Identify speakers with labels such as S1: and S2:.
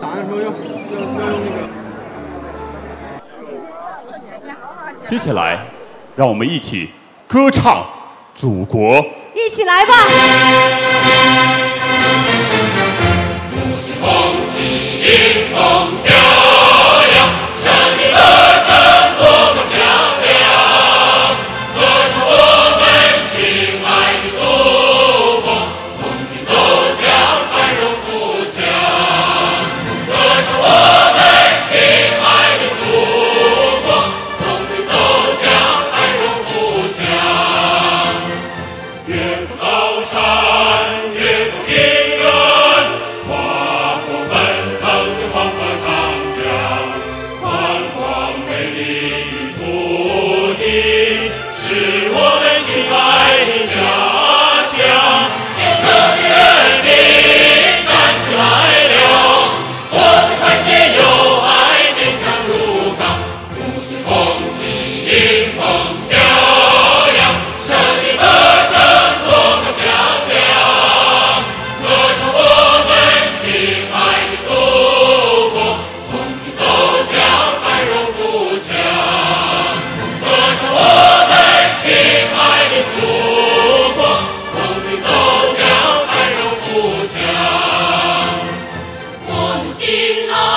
S1: 要要要用那个。
S2: 接下来让我们一起歌唱祖国。
S3: 一起来吧。五星红旗迎风新郎